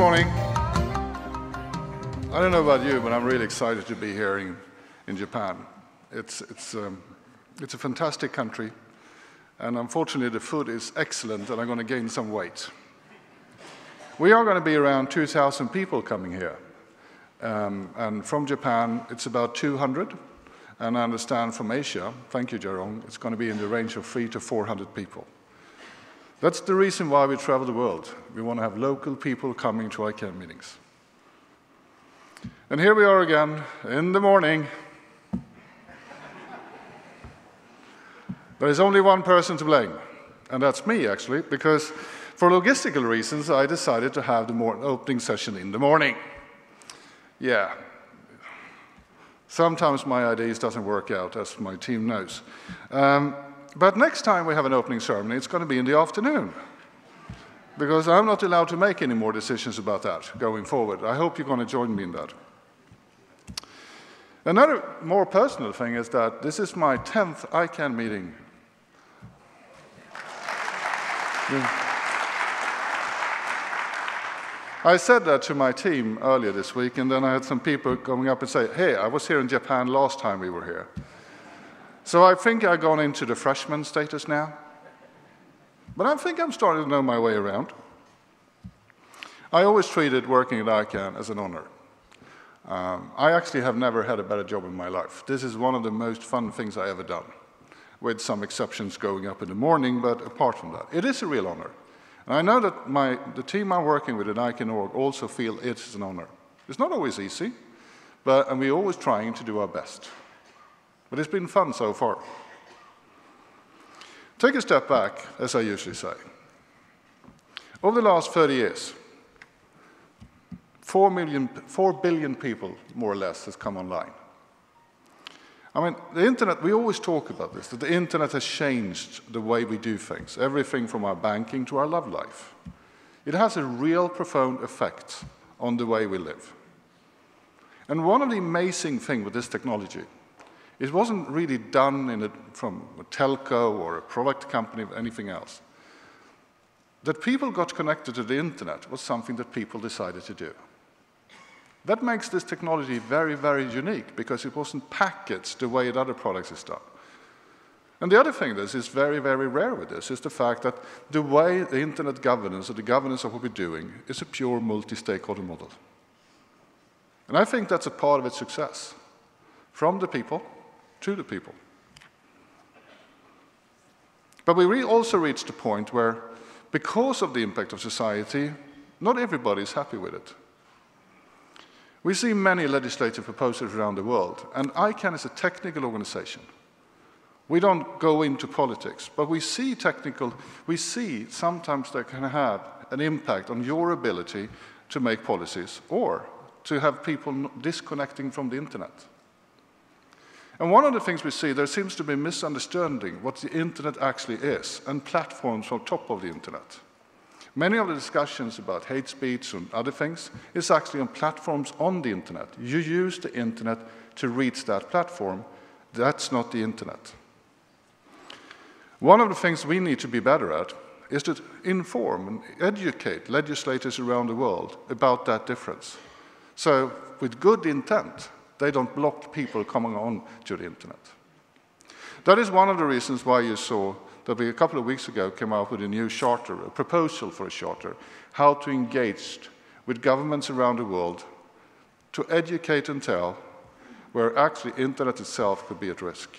morning. I don't know about you, but I'm really excited to be here in, in Japan. It's, it's, um, it's a fantastic country, and unfortunately, the food is excellent, and I'm going to gain some weight. We are going to be around 2,000 people coming here. Um, and from Japan, it's about 200. And I understand from Asia, thank you, Jerome, it's going to be in the range of three to 400 people. That's the reason why we travel the world. We want to have local people coming to ICANN meetings. And here we are again in the morning. There is only one person to blame, and that's me, actually, because for logistical reasons, I decided to have the opening session in the morning. Yeah. Sometimes my ideas doesn't work out, as my team knows. Um, but next time we have an opening ceremony, it's going to be in the afternoon. Because I'm not allowed to make any more decisions about that going forward. I hope you're going to join me in that. Another more personal thing is that this is my 10th ICANN meeting. I said that to my team earlier this week, and then I had some people coming up and say, Hey, I was here in Japan last time we were here. So I think I've gone into the freshman status now. But I think I'm starting to know my way around. I always treated working at ICANN as an honor. Um, I actually have never had a better job in my life. This is one of the most fun things I ever done, with some exceptions going up in the morning, but apart from that, it is a real honor. And I know that my, the team I'm working with at ICANN.org also feel it's an honor. It's not always easy, but, and we're always trying to do our best. But it's been fun so far. Take a step back, as I usually say. Over the last 30 years, 4, million, 4 billion people, more or less, has come online. I mean, the internet, we always talk about this, that the internet has changed the way we do things, everything from our banking to our love life. It has a real profound effect on the way we live. And one of the amazing things with this technology, it wasn't really done a, from a telco or a product company or anything else. That people got connected to the internet was something that people decided to do. That makes this technology very, very unique because it wasn't packaged the way that other products is done. And the other thing that is very, very rare with this is the fact that the way the internet governance or the governance of what we're doing is a pure multi-stakeholder model. And I think that's a part of its success. From the people to the people. But we also reached a point where, because of the impact of society, not everybody is happy with it. We see many legislative proposals around the world, and ICANN is a technical organization. We don't go into politics, but we see technical, we see sometimes that can have an impact on your ability to make policies or to have people disconnecting from the internet. And one of the things we see, there seems to be misunderstanding what the internet actually is and platforms on top of the internet. Many of the discussions about hate speech and other things is actually on platforms on the internet. You use the internet to reach that platform. That's not the internet. One of the things we need to be better at is to inform and educate legislators around the world about that difference. So, with good intent, they don't block people coming on to the internet. That is one of the reasons why you saw that we a couple of weeks ago came out with a new charter, a proposal for a charter, how to engage with governments around the world to educate and tell where actually the internet itself could be at risk.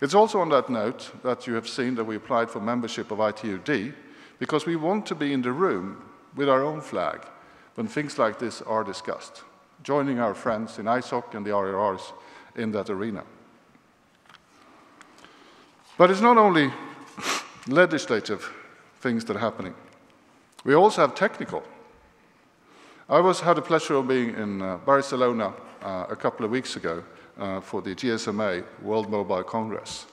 It's also on that note that you have seen that we applied for membership of ITU-D because we want to be in the room with our own flag when things like this are discussed, joining our friends in ISOC and the RIRs in that arena. But it's not only legislative things that are happening. We also have technical. I was had the pleasure of being in uh, Barcelona uh, a couple of weeks ago uh, for the GSMA World Mobile Congress,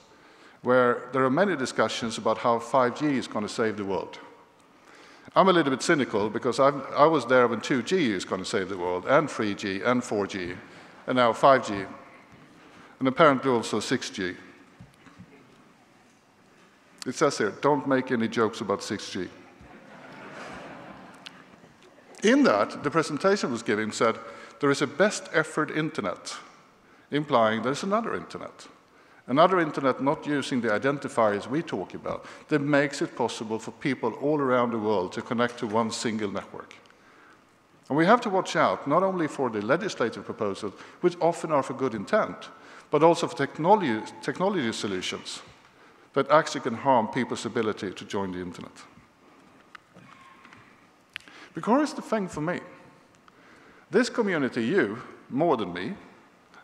where there are many discussions about how 5G is going to save the world. I'm a little bit cynical because I've, i was there when 2G is going to save the world, and 3G, and 4G, and now 5G, and apparently also 6G. It says here, don't make any jokes about 6G. In that, the presentation was given said, there is a best effort internet, implying there's another internet. Another internet not using the identifiers we talk about that makes it possible for people all around the world to connect to one single network. And we have to watch out not only for the legislative proposals, which often are for good intent, but also for technology, technology solutions that actually can harm people's ability to join the internet. Because here's the thing for me. This community, you, more than me,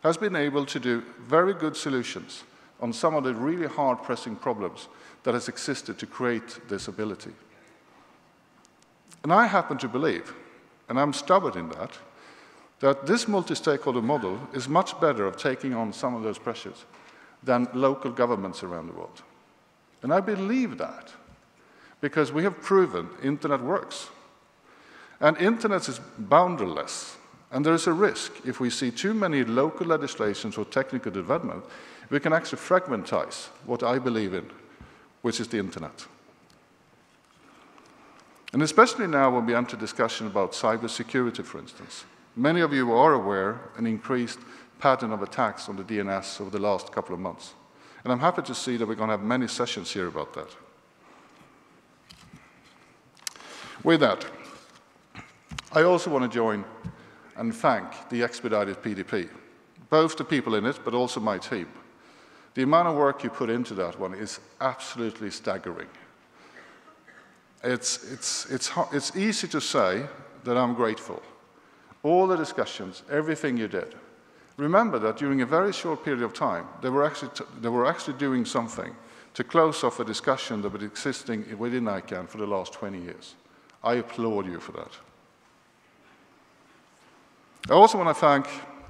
has been able to do very good solutions on some of the really hard pressing problems that has existed to create this ability. And I happen to believe, and I'm stubborn in that, that this multi-stakeholder model is much better of taking on some of those pressures than local governments around the world. And I believe that because we have proven internet works. And internet is boundaryless. And there is a risk if we see too many local legislations or technical development, we can actually fragmentize what I believe in, which is the internet. And especially now when we enter discussion about cybersecurity, for instance. Many of you are aware an increased pattern of attacks on the DNS over the last couple of months. And I'm happy to see that we're going to have many sessions here about that. With that, I also want to join and thank the expedited PDP, both the people in it, but also my team. The amount of work you put into that one is absolutely staggering. It's, it's, it's, it's easy to say that I'm grateful. All the discussions, everything you did. Remember that during a very short period of time, they were actually, they were actually doing something to close off a discussion that was existing within ICANN for the last 20 years. I applaud you for that. I also want to thank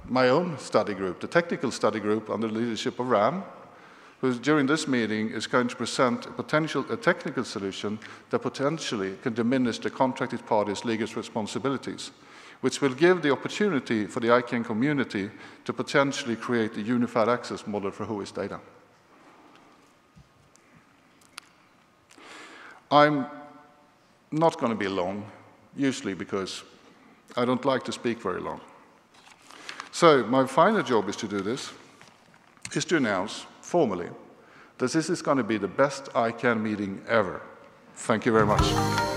my own study group, the technical study group under the leadership of Ram, who during this meeting is going to present a potential a technical solution that potentially can diminish the contracted parties' legal responsibilities, which will give the opportunity for the ICANN community to potentially create a unified access model for WHOIS data. I'm not going to be long, usually because I don't like to speak very long. So my final job is to do this, is to announce formally that this is going to be the best ICANN meeting ever. Thank you very much.